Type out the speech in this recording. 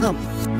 Stimesam.